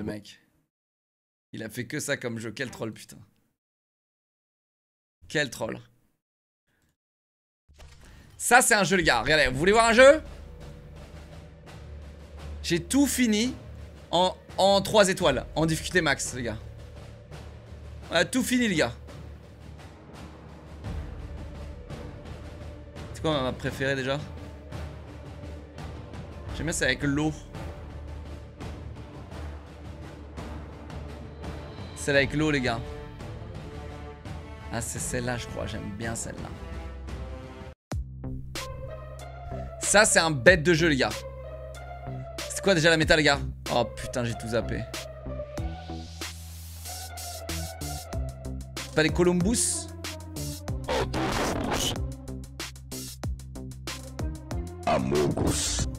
le mec. Il a fait que ça comme jeu. Quel troll, putain. Quel troll. Ça, c'est un jeu, les gars. Regardez, vous voulez voir un jeu? J'ai tout fini en, en 3 étoiles, en difficulté max, les gars. On a tout fini, les gars. C'est quoi ma préférée déjà? J'aime bien, c'est avec l'eau. Celle avec l'eau, les gars. Ah, c'est celle-là, je crois. J'aime bien celle-là. Ça, c'est un bête de jeu, les gars. C'est quoi déjà la méta, les gars? Oh putain, j'ai tout zappé. Pas les Columbus? Amogus.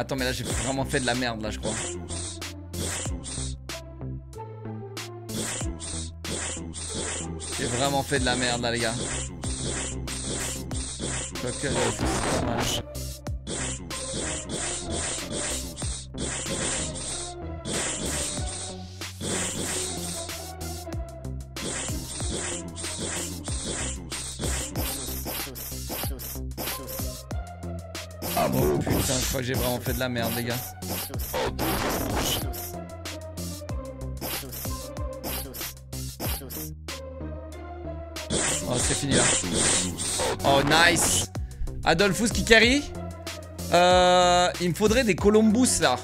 Attends, mais là, j'ai vraiment fait de la merde, là, je crois. J'ai vraiment fait de la merde, là, les gars. Mal. J'ai vraiment fait de la merde, les gars. Oh, c'est fini là. Oh, nice. Adolphus qui carry. Euh, il me faudrait des Columbus là.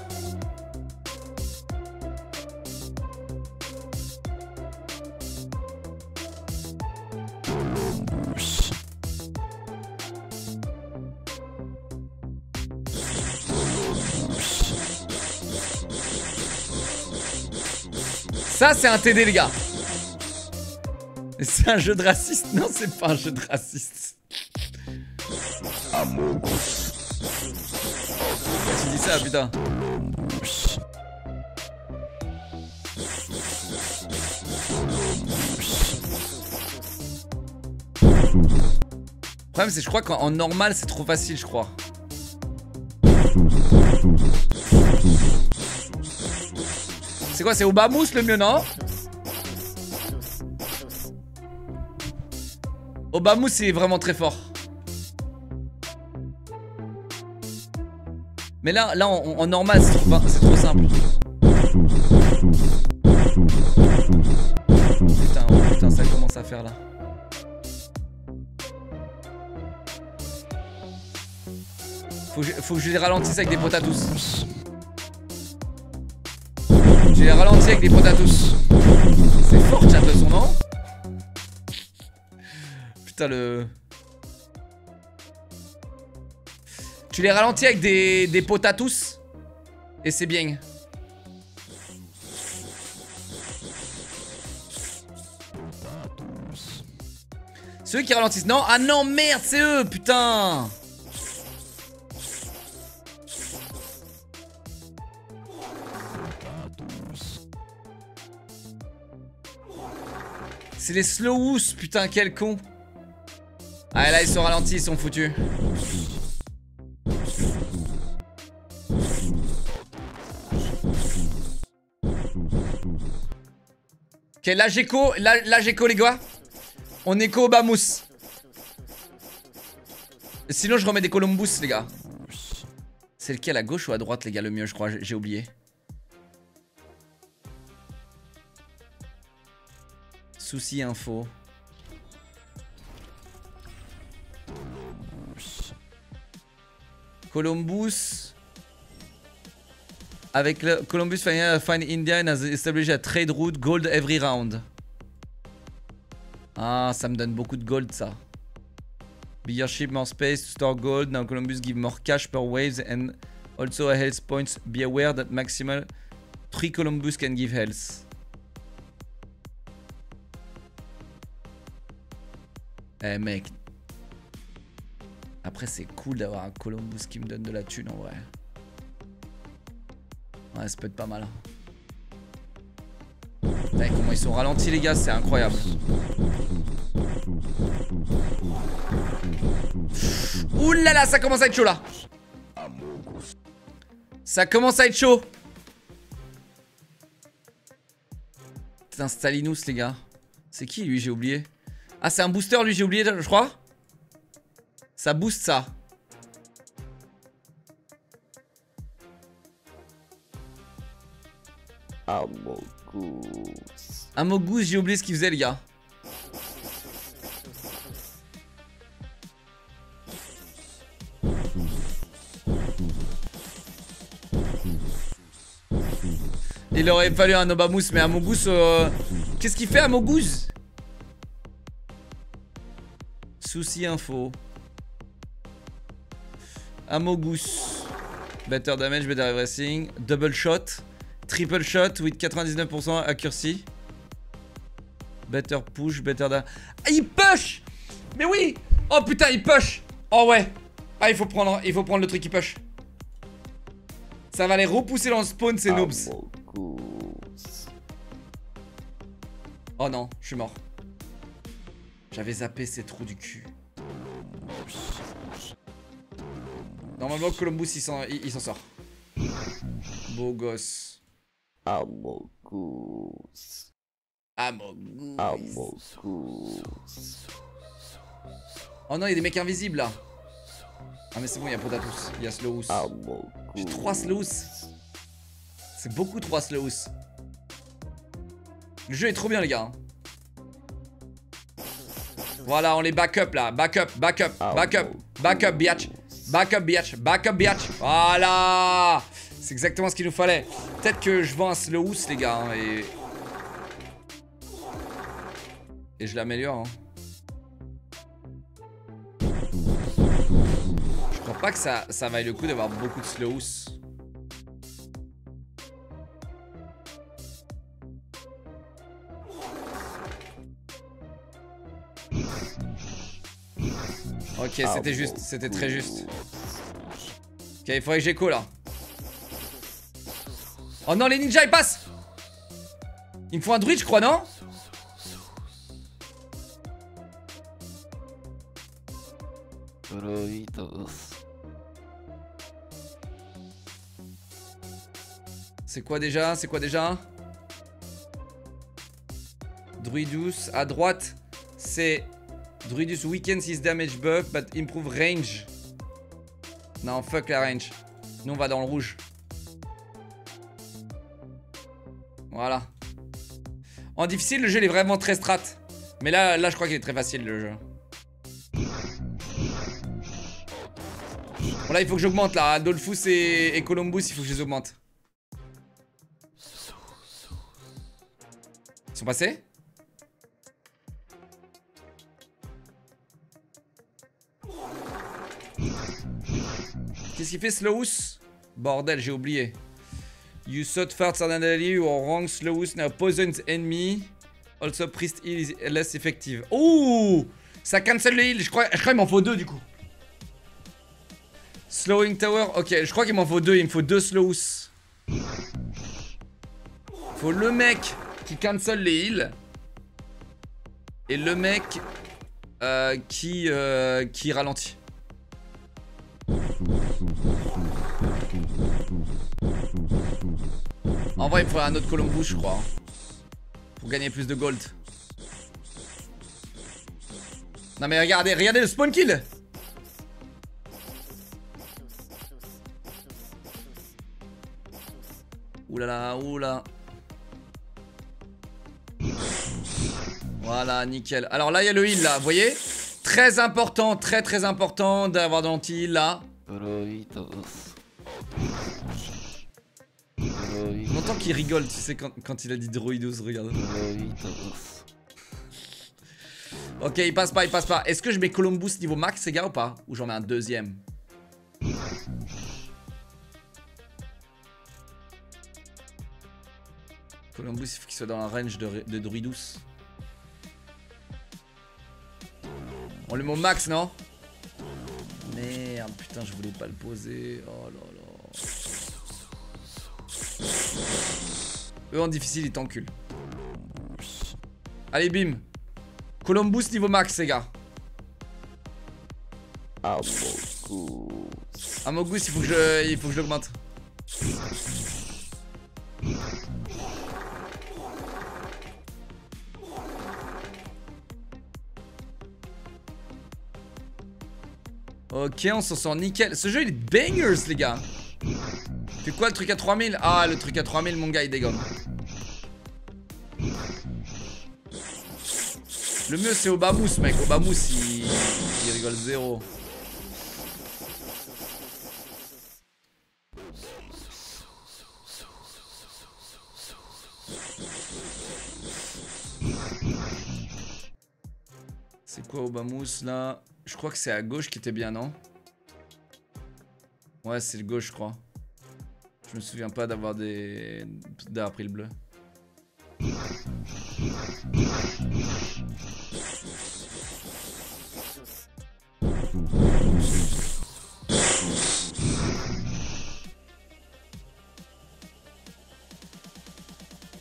C'est un TD, les gars. C'est un jeu de raciste Non, c'est pas un jeu de raciste. Tu dis ça, putain. Le problème, c'est je crois qu'en en normal, c'est trop facile, je crois. C'est quoi, c'est Obamous le mieux, non Obamous, c'est vraiment très fort. Mais là, là en, en normal, c'est trop, simple. Putain, oh, putain, ça commence à faire là. Faut que, je, faut que les ralentisse avec des potes. Ralentis avec des tous. C'est fort, chat, de son nom. Putain, le. Tu les ralentis avec des, des tous. Et c'est bien. Ceux qui ralentissent. Non, ah non, merde, c'est eux, putain. C'est les slowous, putain, quel con. Ah là, ils sont ralentis, ils sont foutus. Ok, là j'écho, là, là les gars. On écho au Bamous. Sinon je remets des Columbus les gars. C'est lequel à gauche ou à droite les gars le mieux je crois, j'ai oublié. Souci info. Columbus. Avec le Columbus find, find India and has established a trade route gold every round. Ah, ça me donne beaucoup de gold ça. Bigger ship, more space to store gold. Now Columbus give more cash per waves and also health points. Be aware that maximal 3 Columbus can give health. Eh mec. Après c'est cool d'avoir un Columbus qui me donne de la thune en vrai. Ouais, ça peut être pas mal. Putain, comment ils sont ralentis les gars, c'est incroyable. Ouh là là, ça commence à être chaud là. Ça commence à être chaud. Putain, Stalinus, les gars. C'est qui lui J'ai oublié. Ah, c'est un booster, lui, j'ai oublié, je crois. Ça booste ça. Amogus. Amogus, j'ai oublié ce qu'il faisait, les gars. Il aurait fallu un Obamous, mais Amogus... euh, Qu'est-ce qu'il fait, Amogus? Souci info. Amogus. Better damage, better everything. Double shot. Triple shot with 99% accuracy. Better push, better da... Ah, il push Mais oui Oh putain, il push Oh ouais Ah, il faut prendre, il faut prendre le truc qui push. Ça va les repousser dans le spawn, ces noobs. Amogus. Oh non, je suis mort. J'avais zappé ces trous du cul. Normalement, Columbus, il s'en il- il s'en sort. Beau gosse. Amogus. Amogus. Amogus. Oh non, il y a des mecs invisibles là. Ah mais c'est bon, il y a Potatus. Il y a Slowus. J'ai 3 Slowus. C'est beaucoup 3 Slowus. Le jeu est trop bien les gars. Voilà, on les backup là. Backup, backup, backup, backup, biatch. Backup, biatch, backup, biatch. Voilà C'est exactement ce qu'il nous fallait. Peut-être que je vends un Slowus les gars. hein, et... Et je l'améliore. hein. Je crois pas que ça, ça vaille le coup d'avoir beaucoup de Slowus. Ok, c'était juste, c'était très juste. Ok, il faudrait que j'écho là. Oh non, les ninjas ils passent Il me faut un druide, je crois, non? C'est quoi déjà? C'est quoi déjà? Druidus à droite, c'est Druidus weakens his damage buff but improve range. Non, fuck la range. Nous on va dans le rouge. Voilà. En difficile, le jeu il est vraiment très strat. Mais là, là je crois qu'il est très facile le jeu. Bon là il faut que j'augmente là. Adolphus et, et Columbus, il faut que je les augmente. Ils sont passés? Qu'est-ce qu'il fait Slowus Bordel, j'ai oublié. You thought farts suddenly, you are wrong. Slowus now poisons enemy. Also priest heal is less effective. Oh Ça cancel le heal. Je crois, je crois qu'il m'en faut deux du coup. Slowing tower. Ok, je crois qu'il m'en faut deux. Il me faut deux Slowus. Faut le mec qui cancel les heals. Et le mec euh, qui, euh, qui ralentit. Il faudrait un autre Columbus, je crois. Pour gagner plus de gold. Non mais regardez, regardez le spawn kill Oulala, oula. Voilà, nickel. Alors là, il y a le heal là, vous voyez? Très important, très très important d'avoir dans l'anti-heal là. J'entends qu'il rigole, tu sais, quand, quand il a dit Droidos, regarde. Ok, il passe pas, il passe pas. Est-ce que je mets Columbus niveau max, ces gars, ou pas? Ou j'en mets un deuxième? Columbus, il faut qu'il soit dans la range de, de Druidus. On le met au max, non? Merde, putain, je voulais pas le poser. Oh là là. Eux en difficile, ils t'enculent. Allez, bim. Columbus niveau max, les gars. Amogus. Amogus, il faut que je, il faut que je l'augmente. Ok, on s'en sort nickel. Ce jeu, il est bangers, les gars. C'est quoi le truc à 3000 Ah, le truc à 3000, mon gars, il dégomme. Le mieux, c'est Obamous, mec. Obamous, il... rigole zéro. C'est quoi Obamous là? Je crois que c'est à gauche qui était bien, non? Ouais, c'est le gauche, je crois. Je me souviens pas d'avoir des... d'avoir pris le bleu.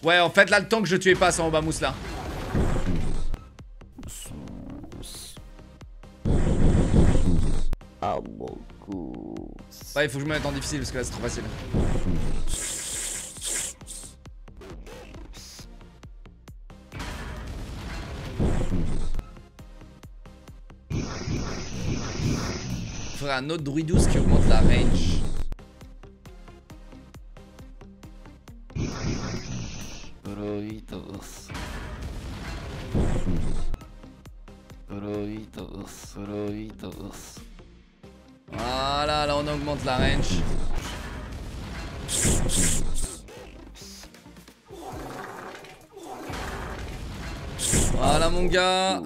Ouais, en fait, là, le temps que je tuais pas sans Obamous là. Ouais, il faut que je me mette en difficile parce que là, c'est trop facile. Il faudrait un autre druidous qui augmente la range. La range. Voilà mon gars.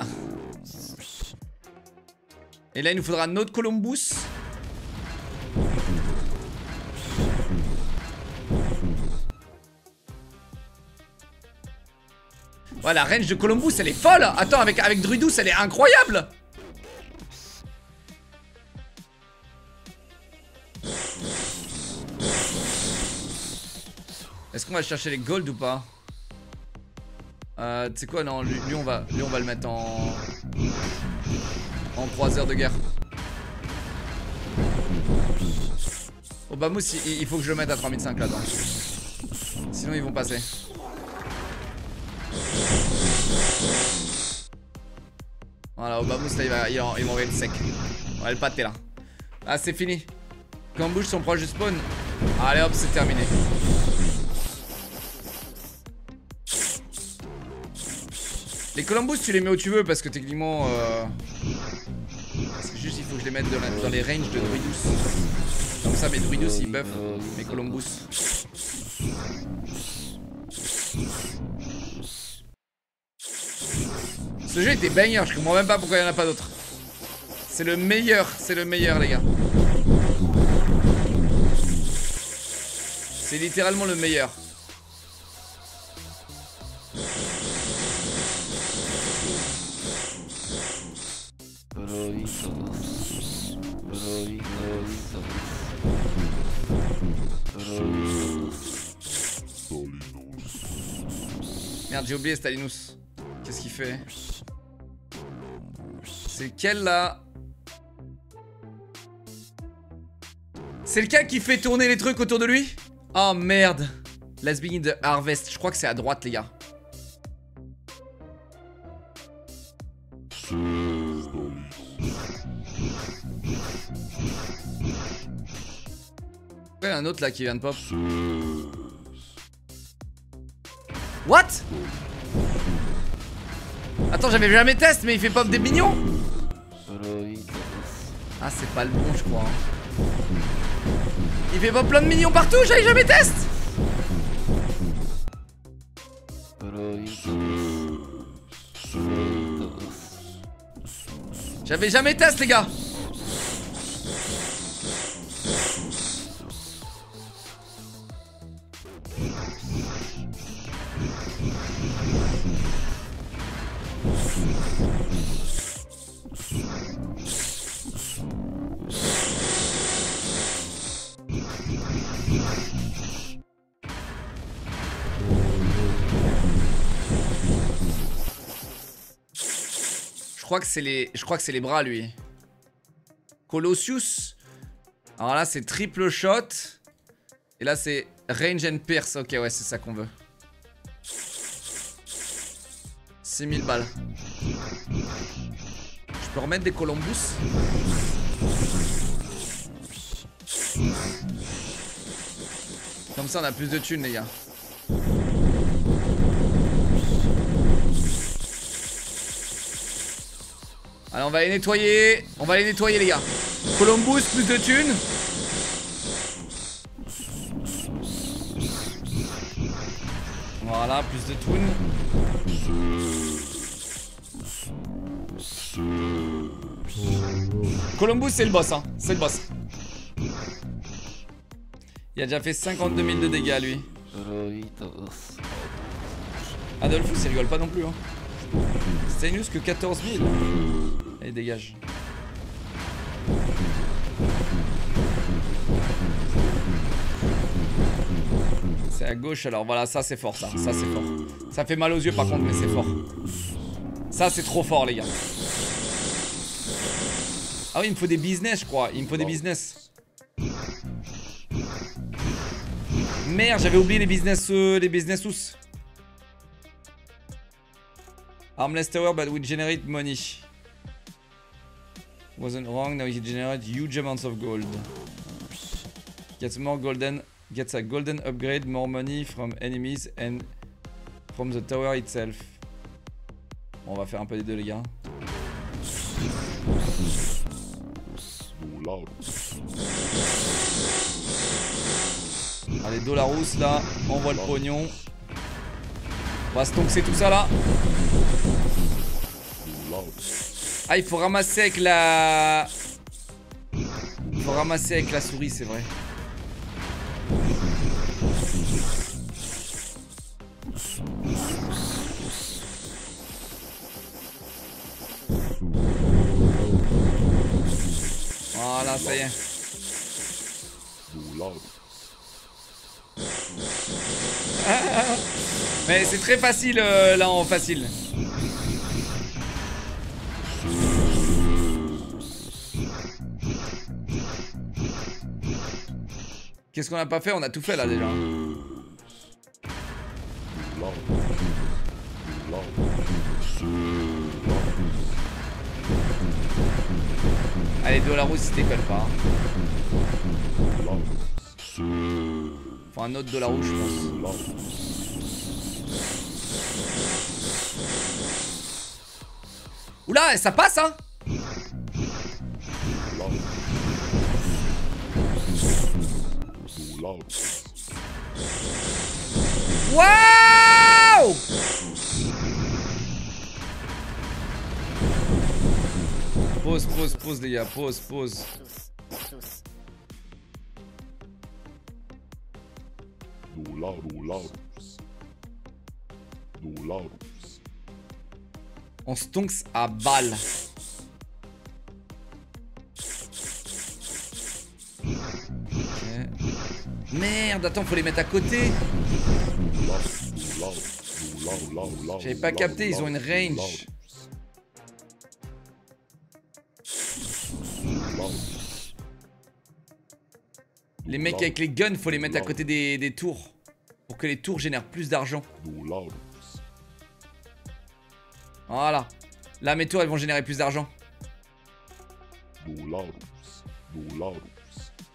Et là il nous faudra un autre Columbus. Ouais, la range de Columbus elle est folle. Attends, avec, avec Druidus elle est incroyable. Qu'on va chercher les gold ou pas euh, Tu sais quoi Non, lui, on va, lui on va le mettre en en 3 heures de guerre. Obamous, il, il faut que je le mette à 3005 là-dedans. Sinon ils vont passer. Voilà, Obamous là il va, il le sec. On va le pâter là. Ah c'est fini. Bouge sont proches du spawn. Allez hop, c'est terminé. Les Columbus, tu les mets où tu veux parce que techniquement. Euh... C'est juste, il faut que je les mette dans, les ranges de Druidus. Comme ça, mes Druidus ils buffent mes Columbus. Ce jeu était banger, je comprends même pas pourquoi il n'y en a pas d'autres. C'est le meilleur, c'est le meilleur, les gars. C'est littéralement le meilleur. Merde, j'ai oublié Stalinus. Qu'est-ce qu'il fait? C'est lequel là? C'est lequel qui fait tourner les trucs autour de lui? Oh merde Let's begin the harvest. Je crois que c'est à droite, les gars. Un autre là qui vient de pop. What? Attends, j'avais jamais test, mais il fait pop des mignons. Ah, c'est pas le bon, je crois. hein. Il fait pop plein de mignons partout, j'avais jamais test. J'avais jamais test, les gars que c'est les, je crois que c'est les bras lui. Colossus. Alors là, c'est triple shot. Et là, c'est range and pierce. Ok, ouais, c'est ça qu'on veut. 6000 balles. Je peux remettre des Columbus? Comme ça, on a plus de thunes, les gars. On va les nettoyer. On va les nettoyer, les gars. Columbus, plus de thunes. Voilà, plus de thunes. Columbus, c'est le boss, hein. C'est le boss. Il a déjà fait 52 000 de dégâts, lui. Adolphus, ça rigole pas non plus, hein. C'est news que 14 000. Allez, dégage. C'est à gauche alors, voilà, ça c'est fort, ça, ça c'est fort. Ça fait mal aux yeux par contre, mais c'est fort. Ça c'est trop fort, les gars. Ah oui, il me faut des business, je crois. Il me faut des business. Merde, j'avais oublié les business, euh, les business tous. Armless tower, but we generate money. Wasn't wrong, now he generate huge amounts of gold. Gets more golden, gets a golden upgrade, more money from enemies and from the tower itself. Bon, on va faire un peu des deux, les gars. Allez, Dolarus là, envoie le pognon. On va stonxer tout ça là. Ah, il faut ramasser avec la. Il faut ramasser avec la souris, c'est vrai. Voilà, ça y est. Mais c'est très facile euh, là en facile. Qu'est-ce qu'on a pas fait On a tout fait là déjà. Allez, Dolarus, si décolle pas. Faut un autre Dolarus, je pense. Oula, ça passe, hein Waouh Pause, pause, pause les gars, pause, pause. On stonks à balle. Merde, attends, faut les mettre à côté. J'avais pas capté, ils ont une range. Les mecs avec les guns, faut les mettre à côté des, des tours. Pour que les tours génèrent plus d'argent. Voilà. Là, mes tours, elles vont générer plus d'argent.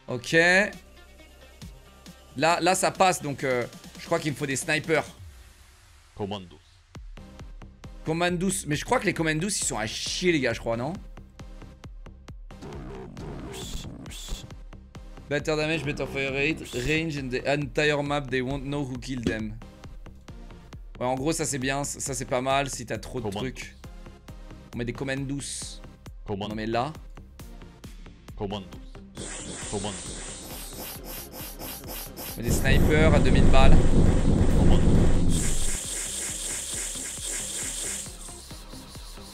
Ok. Là, là, ça passe, donc euh, je crois qu'il me faut des snipers. Commandos. Commandus. Mais je crois que les Commandus, ils sont à chier, les gars, je crois, non? Better damage, better fire rate, range and the entire map, they won't know who killed them. Ouais, en gros, ça c'est bien, ça c'est pas mal si t'as trop de Command. trucs. On met des Commandus. On en Commandos. met là. Commandos. Commandos. Des snipers à 2000 balles. Commandos.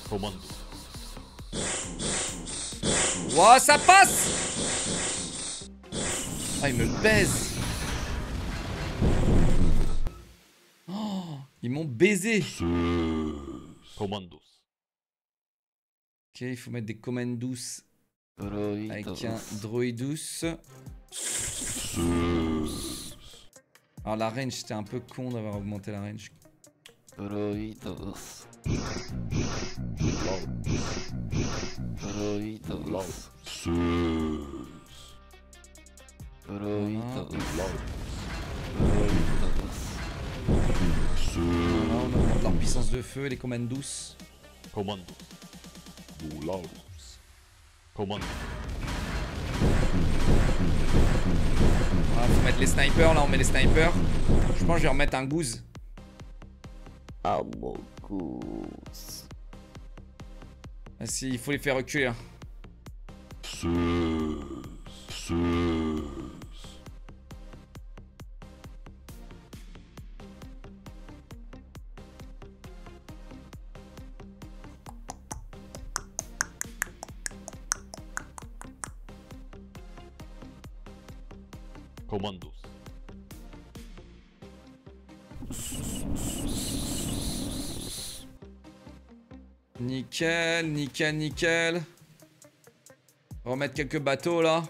Commandos. Wow, ça passe Ah, il me baise Oh, ils m'ont baisé Commandos. Ok, il faut mettre des Commandus Avec un Droidus. Alors la range, c'était un peu con d'avoir augmenté la range. Leur puissance de feu, les commandes douces. Commandos. Doulados. Commandos. Voilà, faut mettre les snipers, là on met les snipers. Je pense que je vais remettre un goose. Ah, si, il faut les faire reculer. hein. Nickel, nickel, nickel. Remettre quelques bateaux là.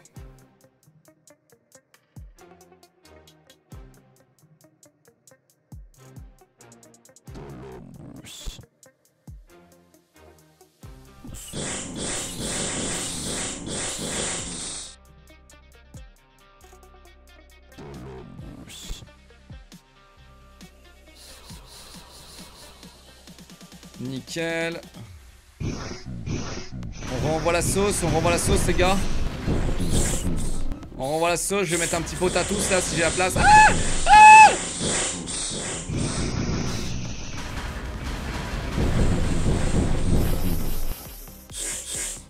Sauce, on renvoie la sauce les gars. On renvoie la sauce, je vais mettre un petit pot à tous là si j'ai la place.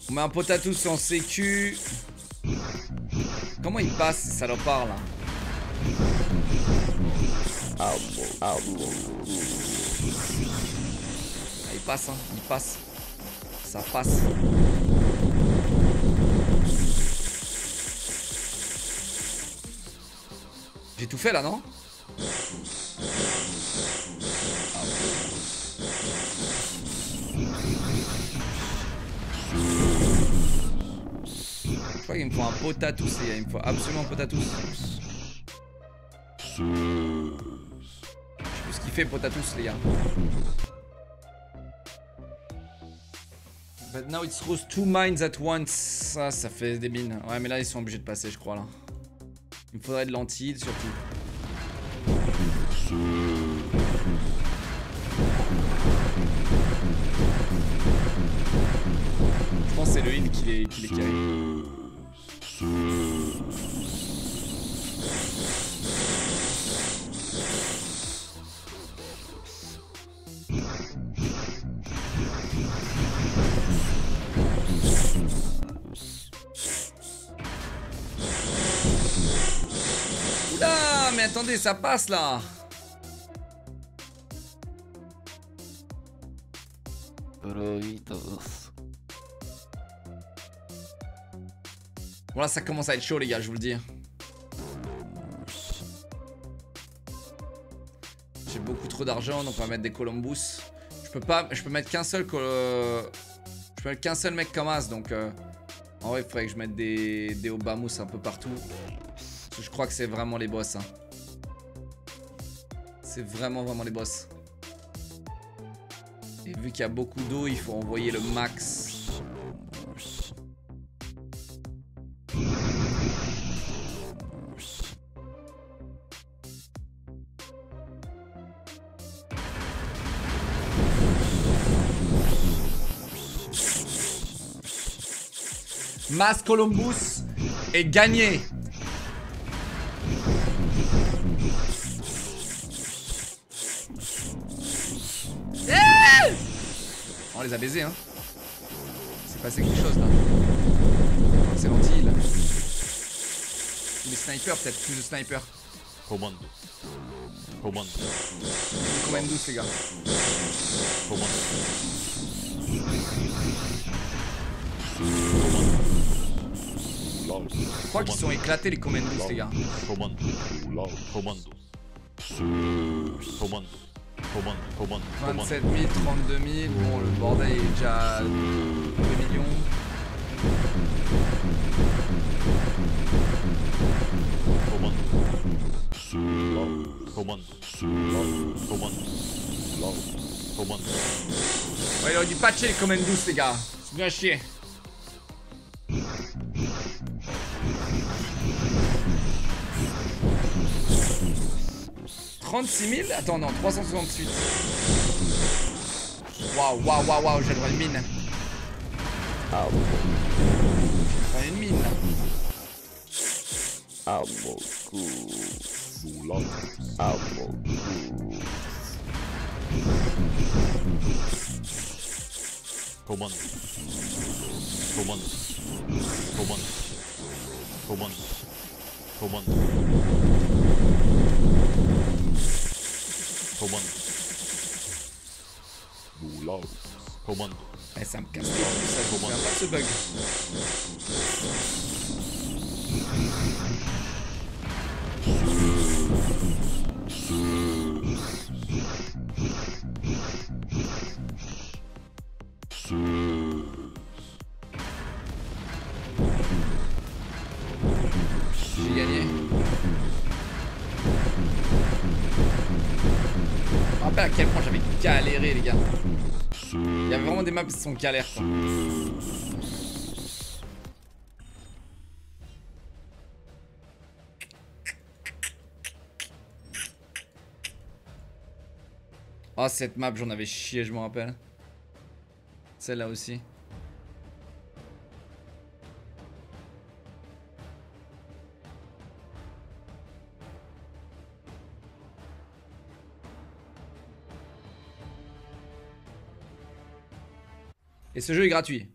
On met un pot à tous en sécu. Comment il passe ces salopards là? Ah, il passe, hein, il passe. Ça passe. Tout fait là, non Je crois qu'il me faut un pot à tous. Il me faut absolument un pot à tous. Je sais plus ce qu'il fait, pot à tous, les gars. But now it throws two mines at once. Ça, ça fait des mines. Ouais, mais là, ils sont obligés de passer, je crois, là. Il me faudrait de l'anti surtout. Je pense que c'est le hit qui les, qui les carry. Attendez, ça passe là Bon là ça commence à être chaud les gars, je vous le dis. J'ai beaucoup trop d'argent, donc on va mettre des Columbus. Je peux pas, je peux mettre qu'un seul, je peux mettre qu'un seul mec comme As, donc euh, en vrai il faudrait que je mette des, des Obamus un peu partout. Parce que je crois que c'est vraiment les boss. hein. C'est vraiment vraiment les boss. Et vu qu'il y a beaucoup d'eau, il faut envoyer le max. Mass Columbus est gagné. Eh On les a baisés, hein. C'est passé quelque chose là. C'est l'anti là. Les snipers, peut-être plus de. Commandos. Combien de douce, les gars Commandos. Je crois qu'ils sont éclatés les commandos, les gars. Commandos. Commandos. 27 000, 32 000, bon le bordel est déjà 2 millions. Ouais, il aurait dû patcher les commandos les gars. C'est bien chier. 36 000 Attends, non, 368. Waouh, waouh, waouh, waouh, j'ai droit à une mine. Ah une mine. Ah cou. Ah mon cou. Commando. Commando. Commando. Commando. Commando. Commando. Commando. Eh, ça me casse les couilles, ça, je pas ce bug. Rappelle à quel point j'avais galéré, les gars. Il y a vraiment des maps qui sont galères, quoi. Oh, cette map, j'en avais chié, je me rappelle. Celle-là aussi. Et ce jeu est gratuit.